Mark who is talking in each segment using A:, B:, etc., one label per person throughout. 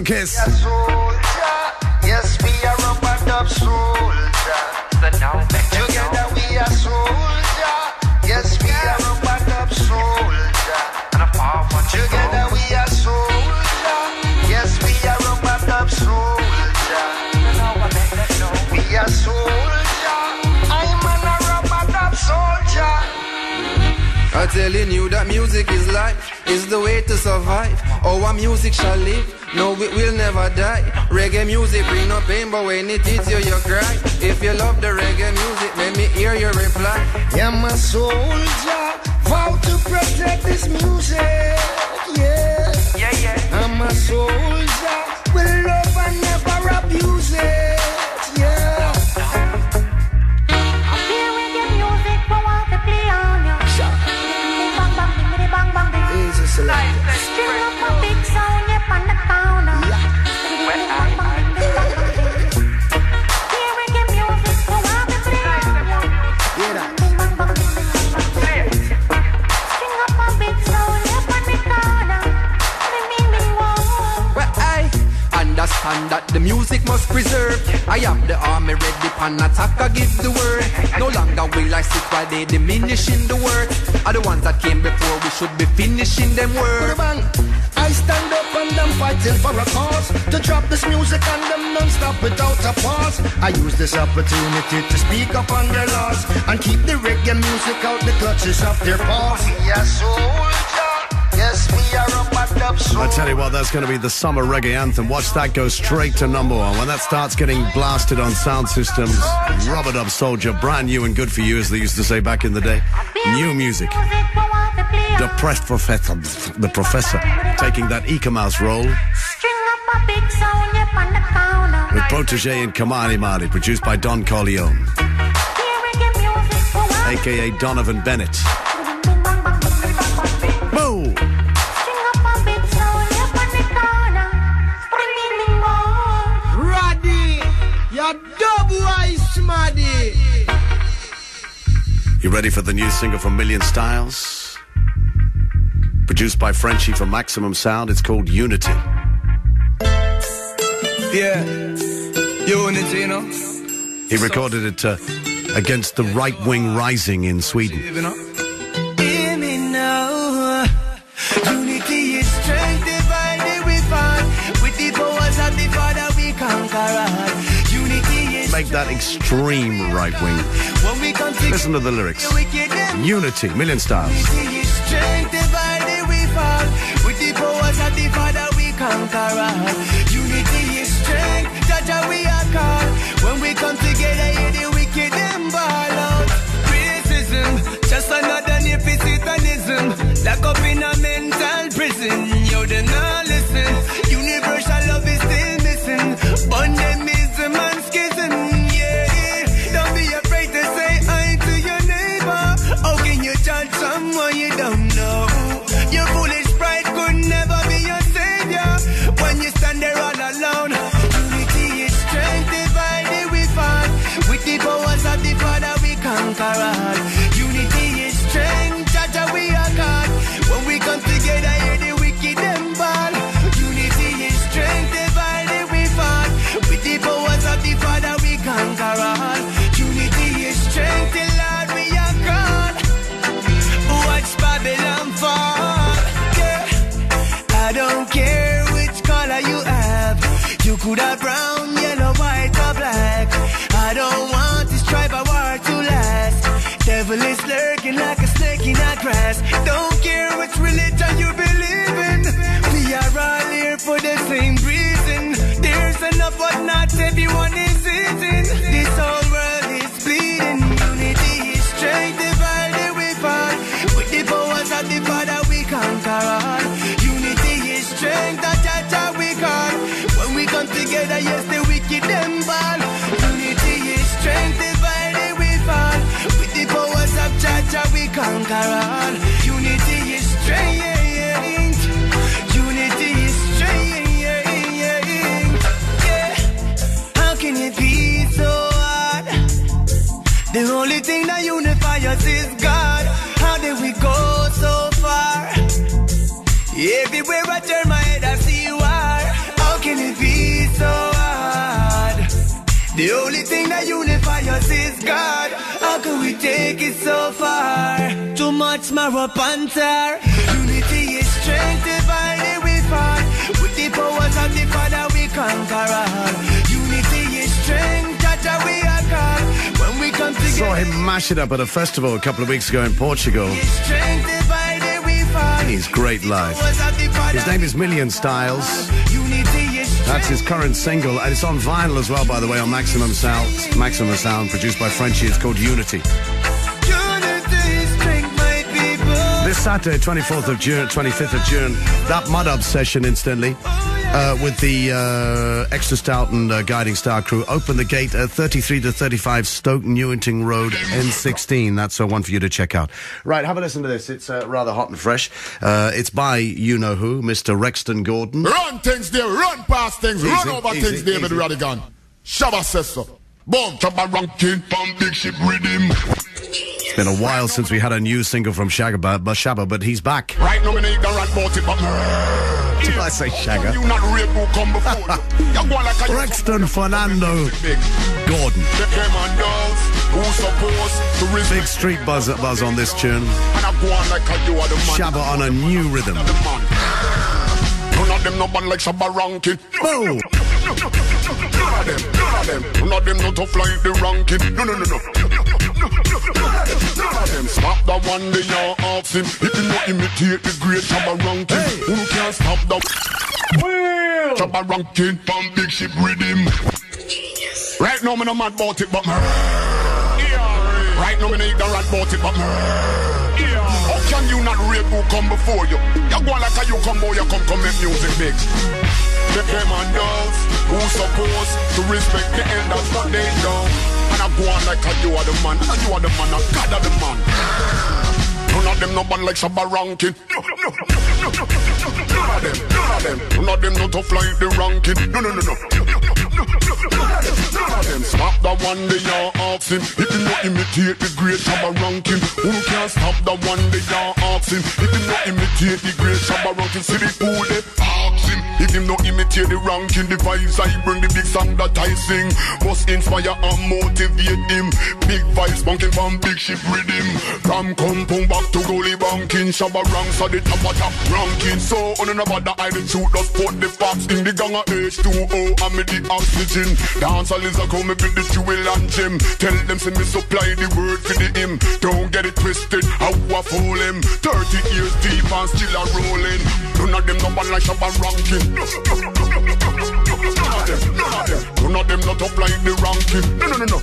A: Kiss.
B: Yes, we are rubber dub soldier. Together we are soldier. Yes, we are rubber dub soldier. Together we are soldier. Yes, we are rubber dub soldier. We are soldier. I'm a rubber dub soldier.
C: I'm telling you that music is life, is the way to survive. Oh, Our music shall live, no, it will never die. Reggae music bring no pain, but when it hits you, you cry. If you love the reggae music, let me hear your reply.
B: I'm a soldier, vow to protect this music. Yeah,
C: Yeah, yeah.
B: I'm a soldier, will love
D: music
C: preserve. I have the army ready pan attack, I give the word. No longer will I sit while they diminishing the word. Are the ones that came before, we should be finishing them
B: Put a
C: words.
B: bang. I stand up and I'm fighting for a cause To drop this music and them non-stop without a pause I use this opportunity to speak up on their laws And keep the reggae music out the clutches of their paws We are soldier, yes we are rubber dub
A: I tell you what, that's going to be the summer reggae anthem. Watch that go straight to number one. When that starts getting blasted on sound systems, Rubber Dub Soldier, brand new and good for you, as they used to say back in the day. New music. The Professor, the Professor, taking that Eka role with Protoje and Kamani Mali, produced by Don Corleone, aka Donovan Bennett. You ready for the new single from Million Styles? Produced by Frenchie for Maximum Sound, it's called Unity.
E: Yeah. Unity, you know.
A: He recorded it uh, against the right wing rising in Sweden. That extreme right wing. Listen to the lyrics. Unity, Million Styles.
E: Strength divided we fall. With the powers of the Father we conquer. Could have brown, yellow, white, or black. I don't want this tribal war to last. Devil is lurking like that unify us is God. How did we go so far? Everywhere I turn my head, I see you are. How can it be so hard? The only thing that unifies us is God. How can we take it so far? Too much Marapantar. Unity is strength, divided we fall. With the powers of the Father, we conquer all. Unity is strength, that we
A: Saw him mash it up at a festival a couple of weeks ago in Portugal.
E: is strength, divided we fall.
A: He's great live.
E: Powers of the Father,
A: His name is Million Styles.
E: Unity is strength.
A: That's his current single, and it's on vinyl as well, by the way, on Maximum Sound. Maximum Sound, produced by Frenchie. It's called Unity.
E: Unity is strength, my people.
A: This Saturday, 24th of June, 25th of June, that Mud Up session, instantly, uh, with the uh, Extra Stout and uh, Guiding Star crew, open the gate at 33 to 35 Stoke Newington Road, N16. That's uh, one for you to check out. Right, have a listen to this. It's uh, rather hot and fresh. Uh, it's by you know who, Mr. Rexton Gordon.
F: Run things there, run past things,
A: Easy,
F: run over
A: easy,
F: things, David. Rodigan. Shabba says so. Boom, Shabba ranking, big ship rhythm.
A: It's been a while since we had a new single from Shabba, but, but Shabba, but he's back.
F: Right now, no ignorant about it, but
A: I say Shabba?
F: you not real who come before you. You go like a
A: Rexton Fernando. Gordon.
F: The them and girls who supposed to respect
A: Big street buzz buzz on this tune.
F: and I go on like a you are man.
A: Shabba on a new rhythm.
F: None of them no bad like Shabba ranking.
A: Boom!
F: None of them, none of them, none of them not tough like the ranking. No, no, no, no. None of them stop the one they are off him. If you not imitate the great Shabba ranking, who can stop the Shabba ranking from big ship rhythm? Right now, me no mad about it, but right now, no ignorant about it, but how can you not rate who come before you? You go like a you come boy, you come come make music. The them and girls who supposed to respect the elders, but they don't. Go on like a you are the man, and you are the man, and God are the man. None of them no bad like Shabba no, None of them, none of them, none of them no tough like the ranking. No, no, no, no. Of stop the one they are asking. If you not imitate the great Shabba ranking, who can stop the one they are asking? If you not imitate the great Shabba ranking, see the fool they ask him. If him not imitate the ranking, the vibes I bring, the big song that I sing must inspire and motivate him. Big vibes bunking from big ship rhythm. From compound back to goalie banking, Shabba ranks at the top of top ranking. So on another the I the truth, just put the facts in the gang of H2O and me the oxygen. Dance all is a come me build the jewel and gem. Tell them say me supply the word for the hymn. Don't get it twisted, how I fool him. 30 years deep and still a rolling. None of them no bad like Shabba ranking. None of them, none of them, none of them not up like the ranking. No, no, no, no.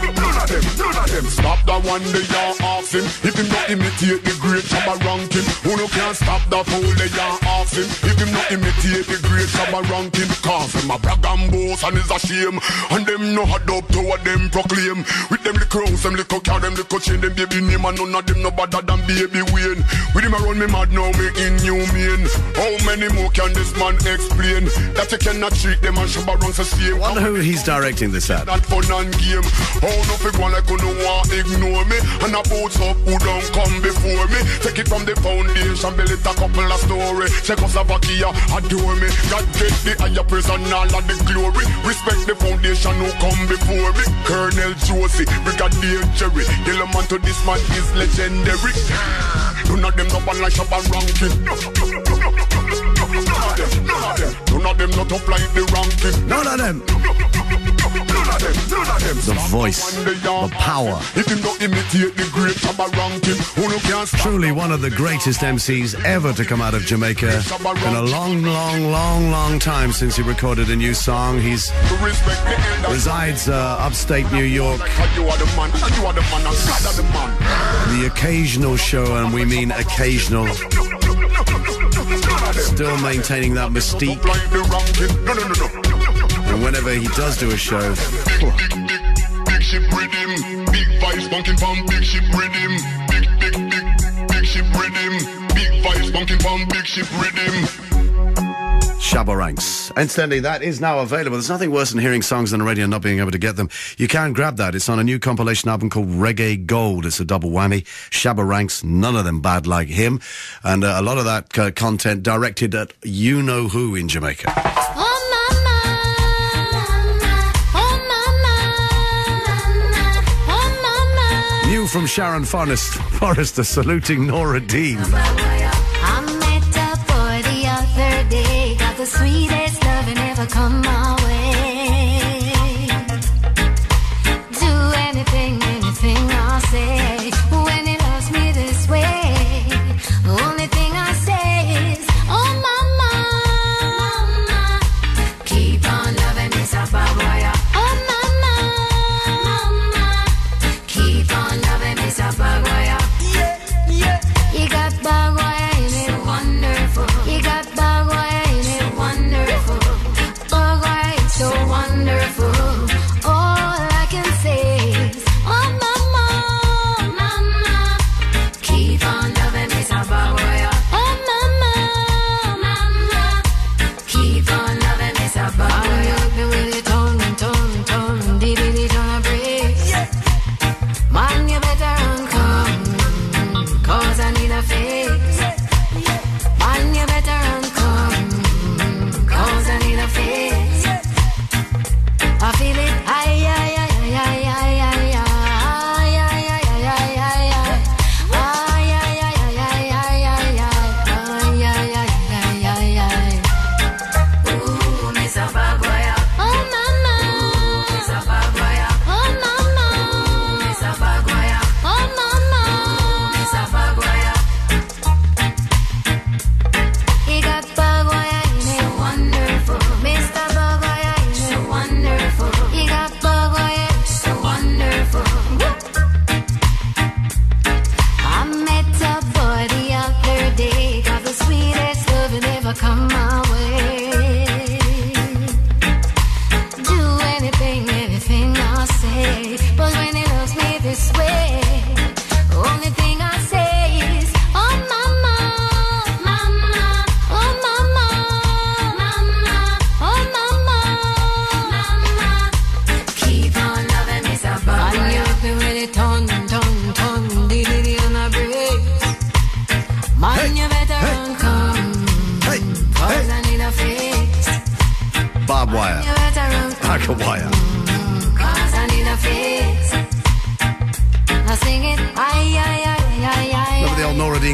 F: None of them, none of them stop the one they are off him. If him not imitate the great Shabba ranking, who no can stop the fool they are off him. If him not imitate the great Shabba ranking, cause him a brag and boast and is a shame. And them no had up to what them proclaim. With them little crows, them little car, them little chain, them baby name, and none of them no better than baby Wayne. With him around me mad now, me inhumane. How many more can this man explain? That you cannot treat them and Shabba ranks the same.
A: Wonder who he's directing this at.
F: That fun and game. How no fi go like you no want ignore me. And a boots up who don't come before me. Take it from the foundation, build it a couple of story. Czechoslovakia adore me. God get the higher praise and all of the glory. Respect the foundation who come before me. Colonel Josie, Brigadier Jerry. Yellowman to this man is legendary. None of them no one like Shabba ranking. None of them, none of them, none of them not up like the ranking.
A: None of them. The voice, the power.
F: If him not imitate the great Shabba ranking, who no can stop
A: Truly one of the greatest MCs ever to come out of Jamaica. Been a long, long, long, long time since he recorded a new song. He's
F: to respect the elders.
A: resides uh, upstate New York.
F: And you are the man, and you are the man, and God are the man.
A: The occasional show, and we mean occasional, still maintaining that mystique. And whenever he does do a show,
F: Big, big, big, big ship rhythm. Big vibes bunking from big ship rhythm. Big, big, big, big ship rhythm. Big vibes bunking from big ship rhythm.
A: Shabba Ranks. Incidentally, that is now available. There's nothing worse than hearing songs on the radio and not being able to get them. You can grab that. It's on a new compilation album called Reggae Gold. It's a double whammy. Shabba Ranks, none of them bad like him. And uh, a lot of that uh, content directed at you know who in Jamaica. you from Sharon Forrest, Forrester saluting Nora Dean.
D: I met the other day, got the sweetest love and ever come.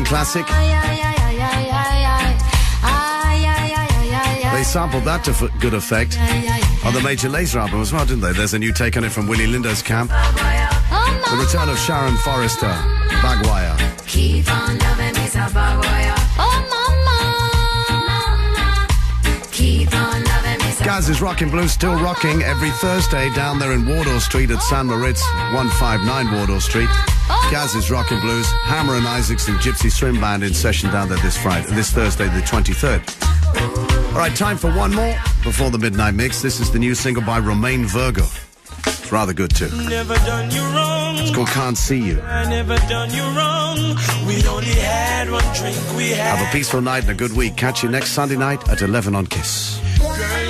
A: classic. They sampled that to f- good effect on the Major Lazer album as well, didn't they? There's a new take on it from Willie Lindo's camp. The return of Sharon Forrester,
D: Barbwire. Gaz
A: is rocking blues, still rocking every Thursday down there in Wardour Street at San Moritz, 159 Wardour Street. Gaz is rocking blues. Hammer and Isaacs and Gypsy Swim Band in session down there this Friday, this Thursday, the 23rd. All right, time for one more before the midnight mix. This is the new single by Romain Virgo. It's rather good too. It's called Can't See You. Have a peaceful night and a good week. Catch you next Sunday night at 11 on Kiss.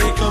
G: take